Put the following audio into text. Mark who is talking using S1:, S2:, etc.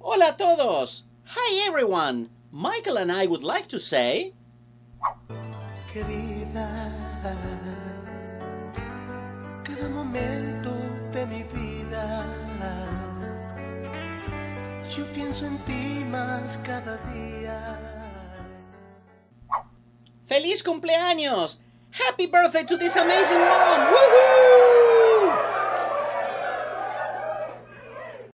S1: Hola todos! Hi everyone! Michael and I would like to say.
S2: Querida, cada momento de mi vida, yo pienso en ti más cada día.
S1: ¡Feliz cumpleaños! Happy birthday to this amazing mom! Woohoo!